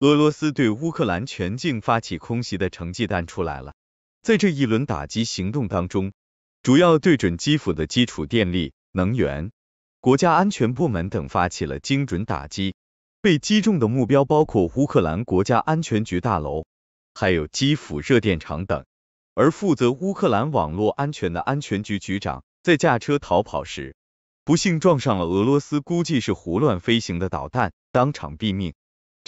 俄罗斯对乌克兰全境发起空袭的成绩单出来了。在这一轮打击行动当中，主要对准基辅的基础电力、能源、国家安全部门等发起了精准打击。被击中的目标包括乌克兰国家安全局大楼，还有基辅热电厂等。而负责乌克兰网络安全的安全局局长在驾车逃跑时，不幸撞上了俄罗斯估计是胡乱飞行的导弹，当场毙命，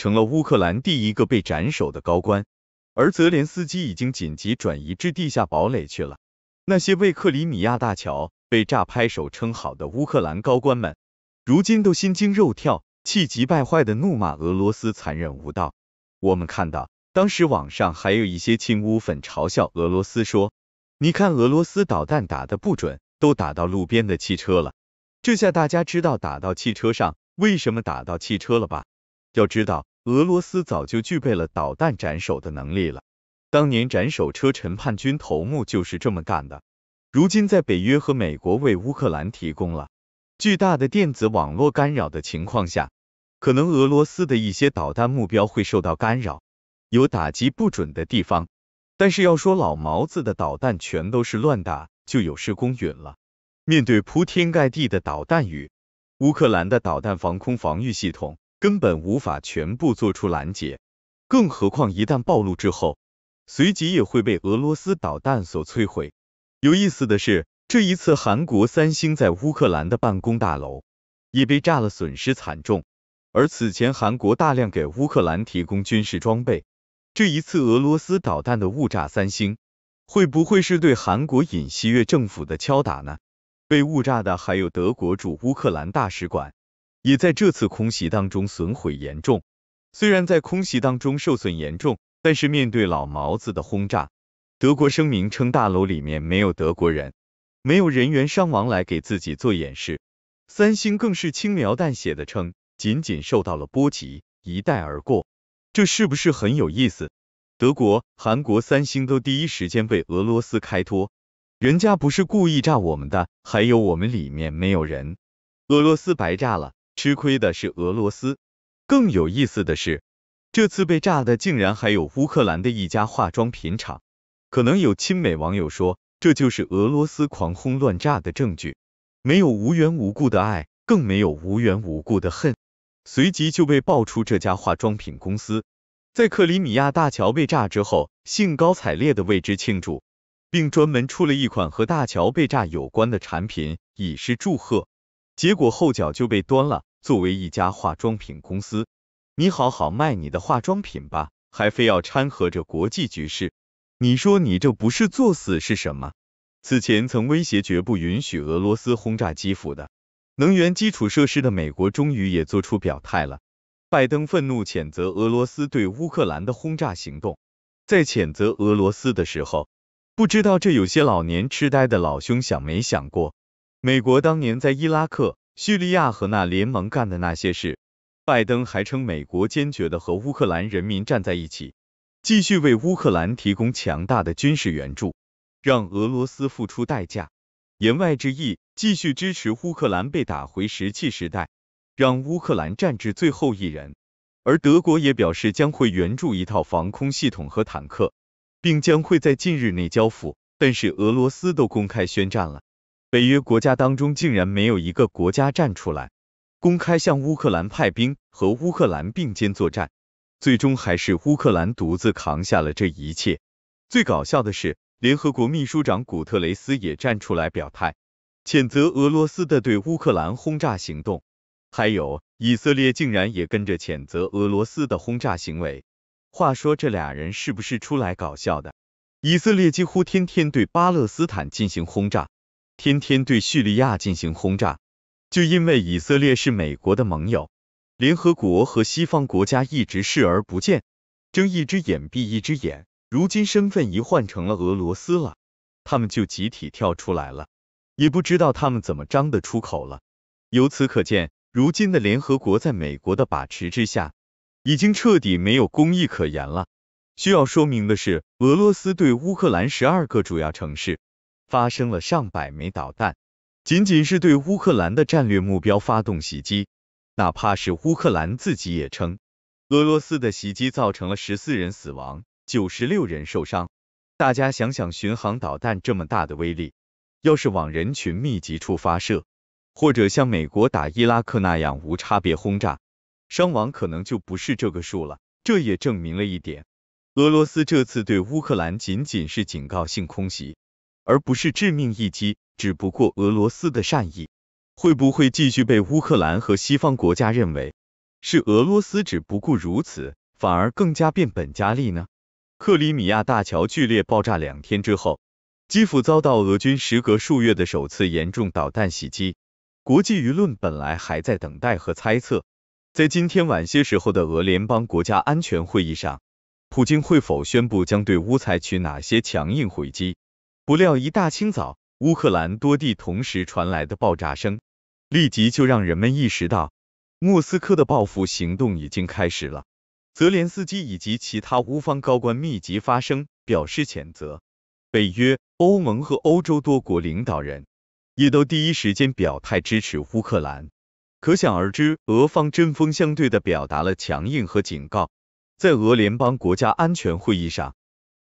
成了乌克兰第一个被斩首的高官。而泽连斯基已经紧急转移至地下堡垒去了。那些为克里米亚大桥被炸拍手称好的乌克兰高官们，如今都心惊肉跳。气急败坏的怒骂俄罗斯残忍无道。我们看到，当时网上还有一些亲乌粉嘲笑俄罗斯说：“你看俄罗斯导弹打的不准，都打到路边的汽车了。”这下大家知道打到汽车上为什么打到汽车了吧？要知道，俄罗斯早就具备了导弹斩首的能力了。当年斩首车臣叛军头目就是这么干的。如今在北约和美国为乌克兰提供了。巨大的电子网络干扰的情况下，可能俄罗斯的一些导弹目标会受到干扰，有打击不准的地方。但是要说老毛子的导弹全都是乱打，就有失公允了。面对铺天盖地的导弹雨，乌克兰的导弹防空防御系统根本无法全部做出拦截，更何况一旦暴露之后，随即也会被俄罗斯导弹所摧毁。有意思的是。这一次，韩国三星在乌克兰的办公大楼也被炸了，损失惨重。而此前，韩国大量给乌克兰提供军事装备，这一次俄罗斯导弹的误炸三星，会不会是对韩国尹锡悦政府的敲打呢？被误炸的还有德国驻乌克兰大使馆，也在这次空袭当中损毁严重。虽然在空袭当中受损严重，但是面对老毛子的轰炸，德国声明称大楼里面没有德国人。没有人员伤亡来给自己做掩饰，三星更是轻描淡写的称，仅仅受到了波及，一带而过，这是不是很有意思？德国、韩国三星都第一时间为俄罗斯开脱，人家不是故意炸我们的，还有我们里面没有人，俄罗斯白炸了，吃亏的是俄罗斯。更有意思的是，这次被炸的竟然还有乌克兰的一家化妆品厂，可能有亲美网友说。这就是俄罗斯狂轰乱炸的证据，没有无缘无故的爱，更没有无缘无故的恨。随即就被爆出这家化妆品公司在克里米亚大桥被炸之后，兴高采烈的为之庆祝，并专门出了一款和大桥被炸有关的产品以示祝贺。结果后脚就被端了。作为一家化妆品公司，你好好卖你的化妆品吧，还非要掺和着国际局势。你说你这不是作死是什么？此前曾威胁绝不允许俄罗斯轰炸基辅的能源基础设施的美国，终于也做出表态了。拜登愤怒谴责俄罗斯对乌克兰的轰炸行动，在谴责俄罗斯的时候，不知道这有些老年痴呆的老兄想没想过，美国当年在伊拉克、叙利亚和那联盟干的那些事？拜登还称美国坚决的和乌克兰人民站在一起。继续为乌克兰提供强大的军事援助，让俄罗斯付出代价。言外之意，继续支持乌克兰被打回石器时代，让乌克兰战至最后一人。而德国也表示将会援助一套防空系统和坦克，并将会在近日内交付。但是俄罗斯都公开宣战了，北约国家当中竟然没有一个国家站出来，公开向乌克兰派兵，和乌克兰并肩作战。最终还是乌克兰独自扛下了这一切。最搞笑的是，联合国秘书长古特雷斯也站出来表态，谴责俄罗斯的对乌克兰轰炸行动。还有，以色列竟然也跟着谴责俄罗斯的轰炸行为。话说，这俩人是不是出来搞笑的？以色列几乎天天对巴勒斯坦进行轰炸，天天对叙利亚进行轰炸，就因为以色列是美国的盟友。联合国和西方国家一直视而不见，睁一只眼闭一只眼。如今身份一换成了俄罗斯了，他们就集体跳出来了，也不知道他们怎么张得出口了。由此可见，如今的联合国在美国的把持之下，已经彻底没有公义可言了。需要说明的是，俄罗斯对乌克兰十二个主要城市发生了上百枚导弹，仅仅是对乌克兰的战略目标发动袭击。哪怕是乌克兰自己也称，俄罗斯的袭击造成了十四人死亡，九十六人受伤。大家想想，巡航导弹这么大的威力，要是往人群密集处发射，或者像美国打伊拉克那样无差别轰炸，伤亡可能就不是这个数了。这也证明了一点，俄罗斯这次对乌克兰仅仅是警告性空袭，而不是致命一击。只不过俄罗斯的善意会不会继续被乌克兰和西方国家认为？是俄罗斯只不过如此，反而更加变本加厉呢？克里米亚大桥剧烈爆炸两天之后，基辅遭到俄军时隔数月的首次严重导弹袭击。国际舆论本来还在等待和猜测，在今天晚些时候的俄联邦国家安全会议上，普京会否宣布将对乌采取哪些强硬回击？不料一大清早，乌克兰多地同时传来的爆炸声，立即就让人们意识到。莫斯科的报复行动已经开始了，泽连斯基以及其他乌方高官密集发声，表示谴责。北约、欧盟和欧洲多国领导人也都第一时间表态支持乌克兰。可想而知，俄方针锋相对的表达了强硬和警告。在俄联邦国家安全会议上，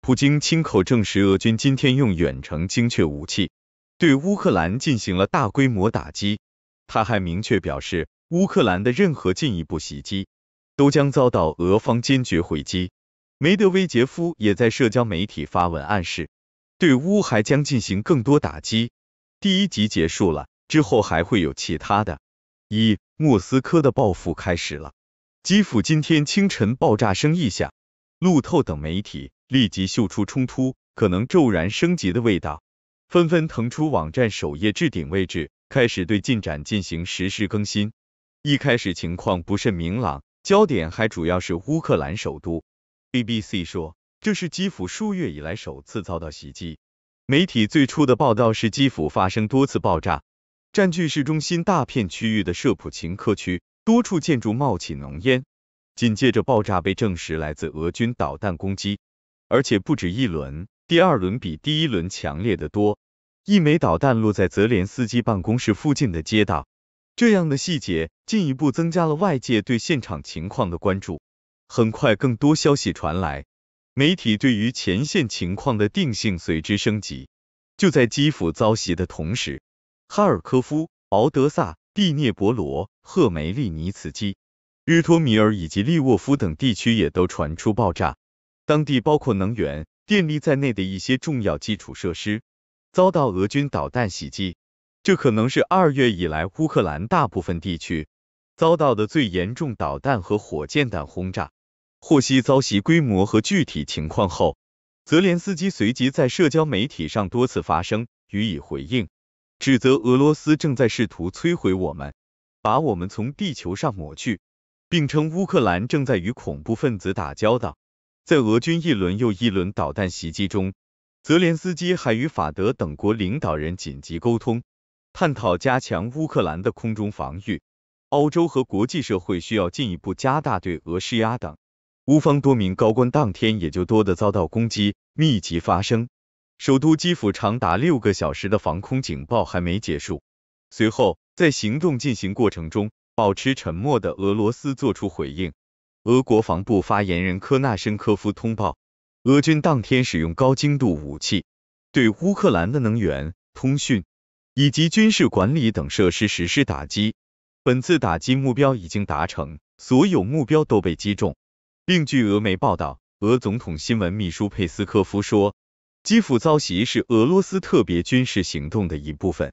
普京亲口证实，俄军今天用远程精确武器对乌克兰进行了大规模打击。他还明确表示。乌克兰的任何进一步袭击都将遭到俄方坚决回击。梅德韦杰夫也在社交媒体发文暗示，对乌还将进行更多打击。第一集结束了，之后还会有其他的。一，莫斯科的报复开始了。基辅今天清晨爆炸声一响，路透等媒体立即嗅出冲突可能骤然升级的味道，纷纷腾出网站首页置顶位置，开始对进展进行实时更新。一开始情况不甚明朗，焦点还主要是乌克兰首都。BBC 说，这是基辅数月以来首次遭到袭击。媒体最初的报道是基辅发生多次爆炸，占据市中心大片区域的舍普琴科区，多处建筑冒起浓烟。紧接着爆炸被证实来自俄军导弹攻击，而且不止一轮，第二轮比第一轮强烈的多。一枚导弹落在泽连斯基办公室附近的街道。这样的细节进一步增加了外界对现场情况的关注。很快，更多消息传来，媒体对于前线情况的定性随之升级。就在基辅遭袭的同时，哈尔科夫、敖德萨、蒂涅博罗、赫梅利尼茨基、日托米尔以及利沃夫等地区也都传出爆炸。当地包括能源、电力在内的一些重要基础设施遭到俄军导弹袭击。这可能是二月以来乌克兰大部分地区遭到的最严重导弹和火箭弹轰炸。获悉遭袭规模和具体情况后，泽连斯基随即在社交媒体上多次发声予以回应，指责俄罗斯正在试图摧毁我们，把我们从地球上抹去，并称乌克兰正在与恐怖分子打交道。在俄军一轮又一轮导弹袭击中，泽连斯基还与法德等国领导人紧急沟通。探讨加强乌克兰的空中防御，欧洲和国际社会需要进一步加大对俄施压等。乌方多名高官当天也就多的遭到攻击，密集发生。首都基辅长达六个小时的防空警报还没结束，随后在行动进行过程中保持沉默的俄罗斯作出回应。俄国防部发言人科纳申科夫通报，俄军当天使用高精度武器对乌克兰的能源、通讯。以及军事管理等设施实施打击，本次打击目标已经达成，所有目标都被击中。另据俄媒报道，俄总统新闻秘书佩斯科夫说，基辅遭袭是俄罗斯特别军事行动的一部分。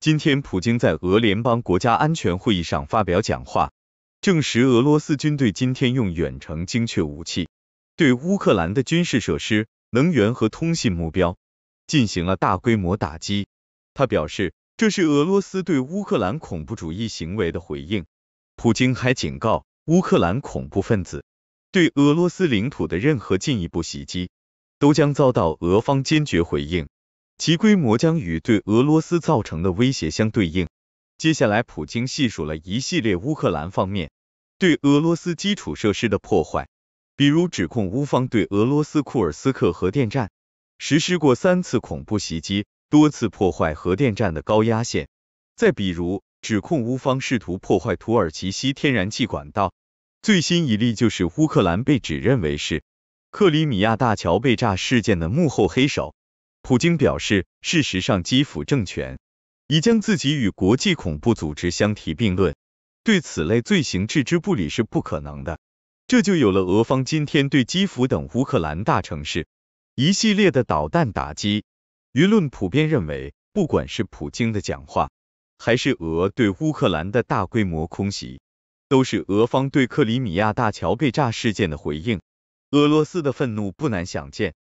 今天，普京在俄联邦国家安全会议上发表讲话，证实俄罗斯军队今天用远程精确武器对乌克兰的军事设施、能源和通信目标进行了大规模打击。他表示，这是俄罗斯对乌克兰恐怖主义行为的回应。普京还警告，乌克兰恐怖分子对俄罗斯领土的任何进一步袭击，都将遭到俄方坚决回应，其规模将与对俄罗斯造成的威胁相对应。接下来，普京细数了一系列乌克兰方面对俄罗斯基础设施的破坏，比如指控乌方对俄罗斯库尔斯克核电站实施过三次恐怖袭击。多次破坏核电站的高压线，再比如指控乌方试图破坏土耳其西天然气管道。最新一例就是乌克兰被指认为是克里米亚大桥被炸事件的幕后黑手。普京表示，事实上基辅政权已将自己与国际恐怖组织相提并论，对此类罪行置之不理是不可能的。这就有了俄方今天对基辅等乌克兰大城市一系列的导弹打击。舆论普遍认为，不管是普京的讲话，还是俄对乌克兰的大规模空袭，都是俄方对克里米亚大桥被炸事件的回应。俄罗斯的愤怒不难想见。